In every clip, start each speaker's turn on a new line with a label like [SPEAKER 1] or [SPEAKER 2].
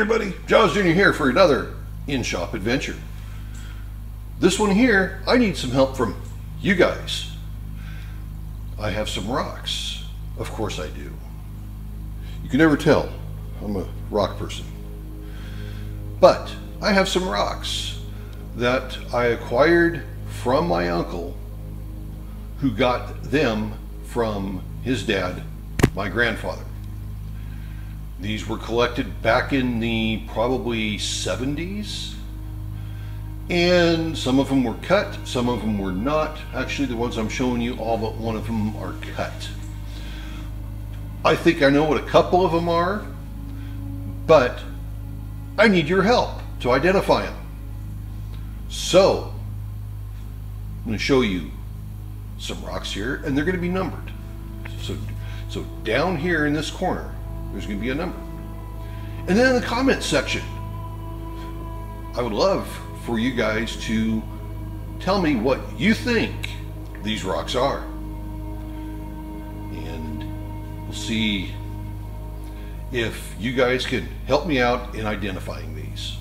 [SPEAKER 1] everybody, Jaws Jr. here for another in-shop adventure. This one here, I need some help from you guys. I have some rocks. Of course I do. You can never tell. I'm a rock person. But I have some rocks that I acquired from my uncle who got them from his dad, my grandfather. These were collected back in the probably 70s. And some of them were cut, some of them were not. Actually, the ones I'm showing you, all but one of them are cut. I think I know what a couple of them are, but I need your help to identify them. So, I'm going to show you some rocks here, and they're going to be numbered. So, so down here in this corner, there's going to be a number. And then in the comments section, I would love for you guys to tell me what you think these rocks are. And we'll see if you guys can help me out in identifying these.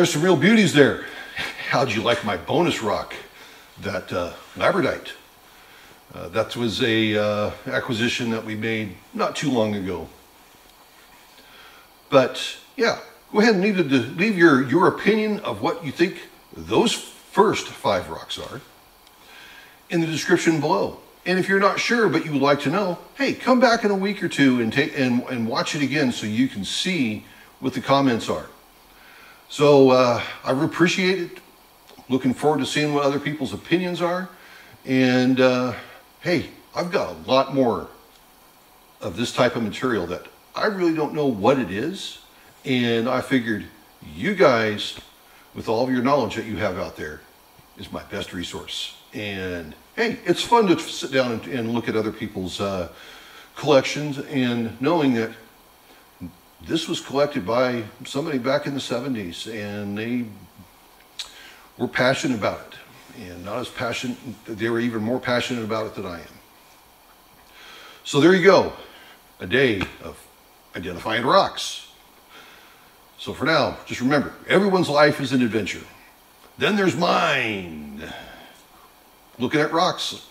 [SPEAKER 1] There's some real beauties there. How'd you like my bonus rock, that uh, labradorite? Uh, that was a uh, acquisition that we made not too long ago. But yeah, go ahead and leave, the, leave your, your opinion of what you think those first five rocks are in the description below. And if you're not sure, but you would like to know, hey, come back in a week or two and, take, and, and watch it again so you can see what the comments are. So uh, I appreciate it. Looking forward to seeing what other people's opinions are. And uh, hey, I've got a lot more of this type of material that I really don't know what it is. And I figured you guys, with all of your knowledge that you have out there, is my best resource. And hey, it's fun to sit down and, and look at other people's uh, collections and knowing that this was collected by somebody back in the 70s and they were passionate about it and not as passionate, they were even more passionate about it than I am. So there you go, a day of identifying rocks. So for now, just remember, everyone's life is an adventure. Then there's mine. Looking at rocks,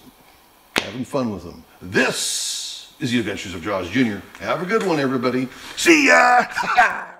[SPEAKER 1] having fun with them. This is the Adventures of Jaws Jr. Have a good one, everybody. See ya!